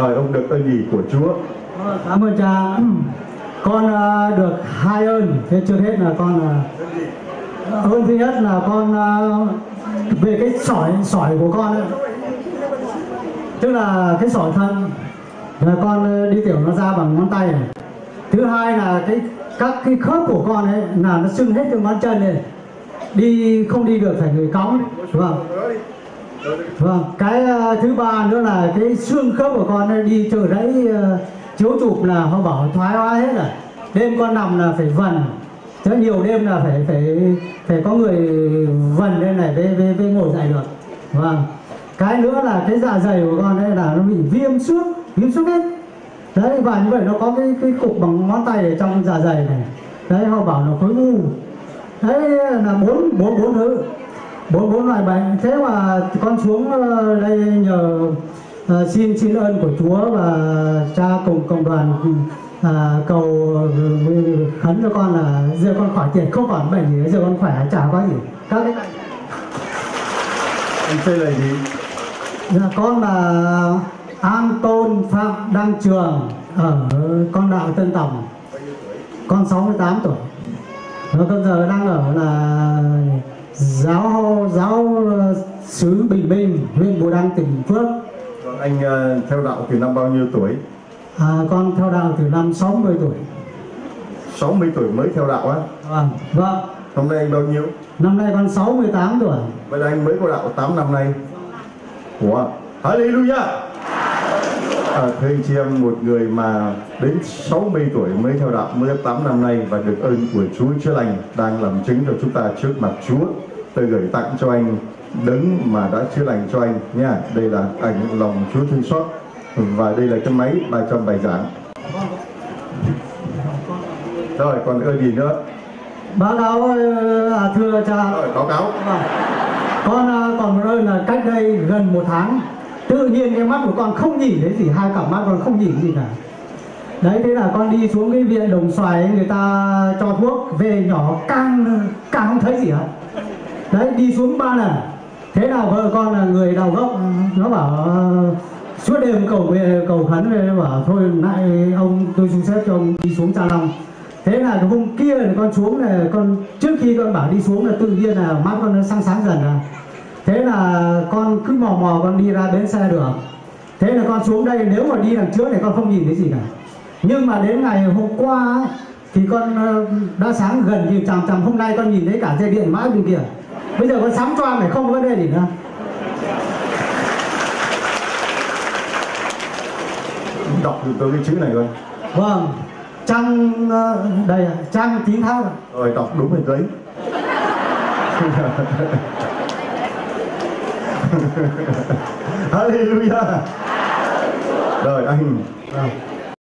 thời ông được ơn gì của Chúa? Cảm ơn cha. Con ờ, được hai ơn. Thế trước hết là con là ơn thứ nhất là con ờ, về cái sỏi sỏi của con ấy. tức là cái sỏi thân. Là con đi tiểu nó ra bằng ngón tay này. Thứ hai là cái, các cái khớp của con ấy là nó sưng hết từ ngón chân này đi, không đi được phải người cõng không? Vâng cái uh, thứ ba nữa là cái xương khớp của con đi chờ rẫy uh, chiếu chụp là họ bảo thoái hóa hết rồi. Đêm con nằm là phải vần. Rất nhiều đêm là phải phải phải có người vần lên này với, với, với ngồi dậy được. Vâng. Cái nữa là cái dạ dày của con đấy là nó bị viêm suốt viêm suốt hết. Đấy và như vậy nó có cái cái cục bằng ngón tay ở trong dạ dày này. Đấy họ bảo là khối u. Đấy là bốn bốn bốn thứ bốn bốn loại bệnh thế mà con xuống ờ, đây nhờ ờ, xin xin ơn của Chúa và cha cùng cộng đoàn à, cầu ờ, khấn cho con là giờ con khỏi tiền không còn bệnh gì giờ con khỏe chả có gì các cái anh tên là gì Dạ, con là An Tôn Phạm Đăng Trường ở con đạo Tân Tòng. Con 68 tuổi. Và con giờ đang ở là giáo giáo xứ Bình Minh, huyện Bù Đăng, tỉnh Phước. Còn anh ờ, theo đạo từ năm bao nhiêu tuổi À, con theo đạo từ năm 60 tuổi. 60 tuổi mới theo đạo á Vâng, vâng. hôm nay anh bao nhiêu Năm nay con 68 tuổi. vậy là anh mới có đạo 8 năm nay Ủa Hallelujah à, thưa anh chị em một người mà đến 60 tuổi mới theo đạo mới 8 năm nay và được ơn của Chúa chữa lành đang làm chứng cho chúng ta trước mặt Chúa tôi gửi tặng cho anh đấng mà đã chữa lành cho anh nha đây là ảnh lòng Chúa thương xót. Và đây là cái máy 300 bài giảng. Rồi còn ơn gì nữa? Báo cáo à, thưa cha. Rồi báo cáo. Vâng. Con à, còn một ơn là cách đây gần một tháng Tự nhiên cái mắt của con không nhìn thấy gì Hai cặp mắt con không nhìn gì cả. Đấy thế là con đi xuống cái viện đồng xoài Người ta cho thuốc Về nhỏ càng càng không thấy gì hết Đấy đi xuống ba lần. Thế nào vợ con là người đào gốc. Nó bảo ờ, suốt đêm cầu về cầu khấn về. Bảo thôi lại ông tôi xin xếp cho ông đi xuống trà Long. Thế là cái hôm kia là con xuống là con trước khi con bảo đi xuống là tự nhiên là mắt con nó sáng sáng dần à. Thế là con cứ mò mò con đi ra bến xe được. Thế là con xuống đây nếu mà đi đằng trước thì con không nhìn thấy gì cả. Nhưng mà đến ngày hôm qua ấy, thì con ờ, đã sáng gần như chằm chằm. Hôm nay con nhìn thấy cả dây điện mãi bên kia bây giờ con sáng choang này không có vấn đề gì nữa. Đọc tôi cái chữ này coi vâng trang ờ, đây trang tín thao rồi đọc đúng hình giấy. Hallelujah. Rồi anh